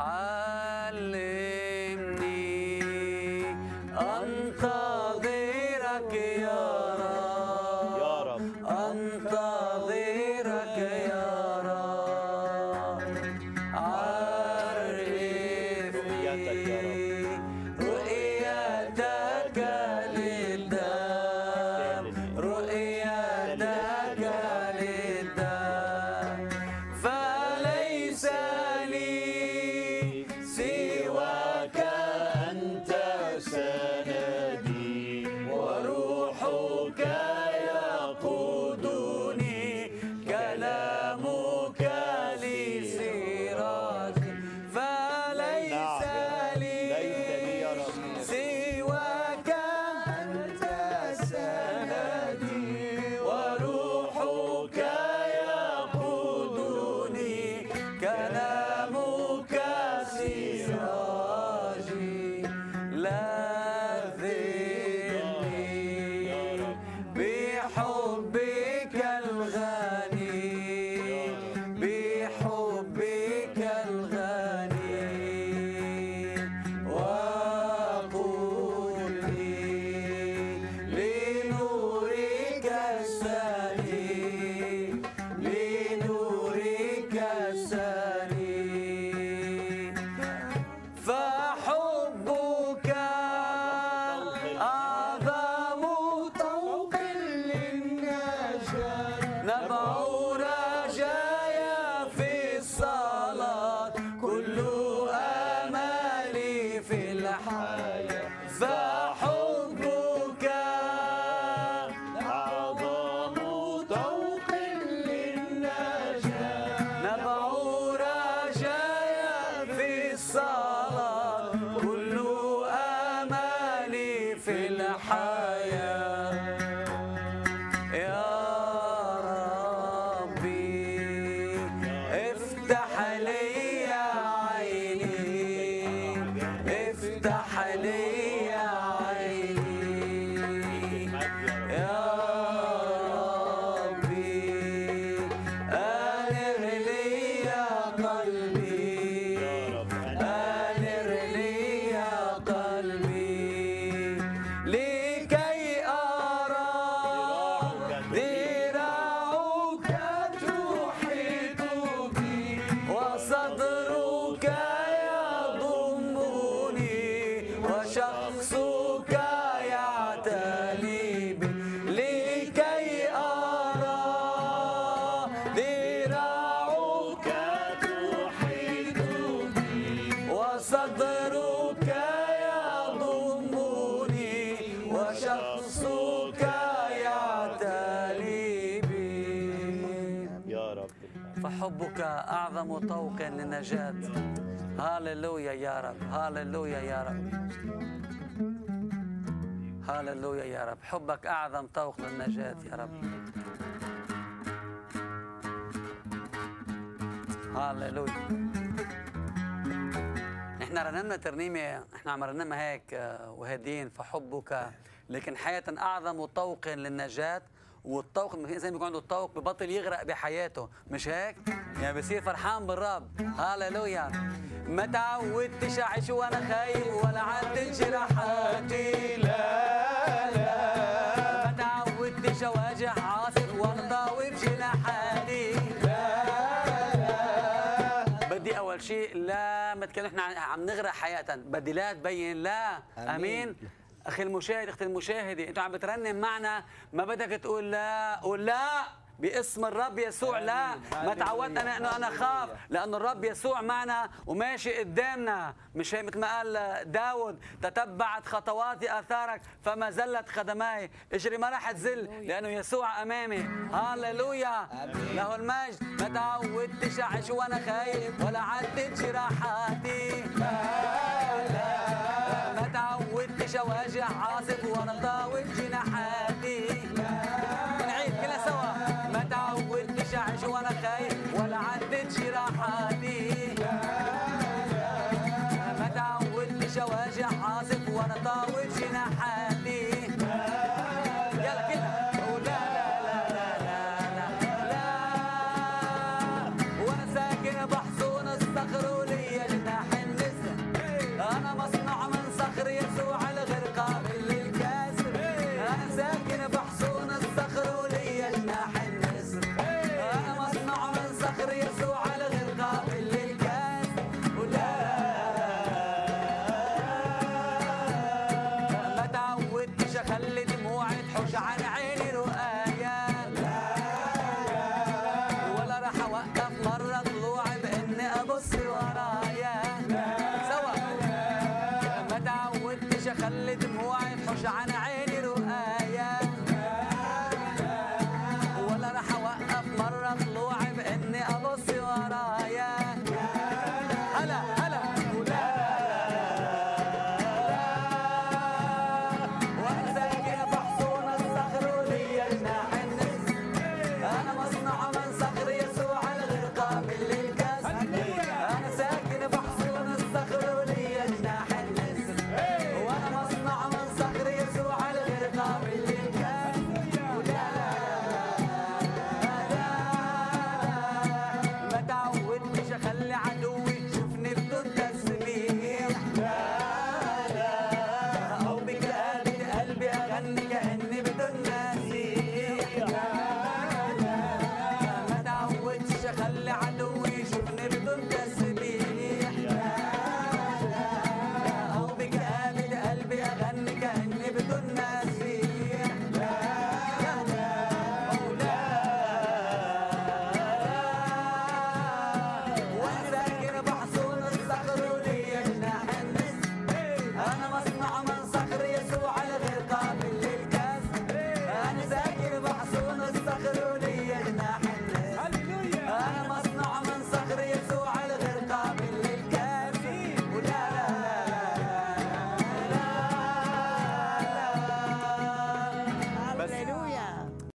Ah. الحياة فحبك أعظم طوق للنجاة. نبع رجايا في الصلاة. فحبك أعظم طوق للنجاة. هاللويا يا رب هاللويا يا رب. هاللويا يا رب حبك أعظم طوق للنجاة يا رب. هاللويا. نحن رنمنا ترنيمة نحن عم رنمها هيك آه، وهادين فحبك. لكن حياة أعظم طوق للنجاة والطوق لما الإنسان بيكون عنده الطوق ببطل يغرق بحياته. مش هيك؟ يعني بصير فرحان بالرب. هاللويا ما تعودتش أعيش وأنا خايف ولا عدت جراحاتي لا لا. ما تعودتش أواجه عاصف وأنضوي بجناحاتي بدي أول شيء لا ما تكلم إحنا عم نغرق حياه بدي لا تبين لا. آمين, أمين. أخي المشاهد أختي المشاهدة أنتوا عم بترنم معنا. ما بدك تقول لا قول لا باسم الرب يسوع. لا ما تعودت أنا إنه أنا خاف لأنه الرب يسوع معنا وماشي قدامنا. مش هي مثل ما قال داود تتبعت خطواتي آثارك فما زلت خدماي. اجري ما راح تزل لأنه يسوع أمامي. هاللويا له المجد. ما تعودتش أعيش وأنا خايف ولا عدت جراحاتي. لا لا. ما عايشة واجع عاصف وأنا مضاوي جناحاتي نعيد كلها سوا. ما تعودتش اعيش وأنا خايف ولا عدت جراحاتي. ما تعودتش اواجع عاصف وأنا طاوج جعنا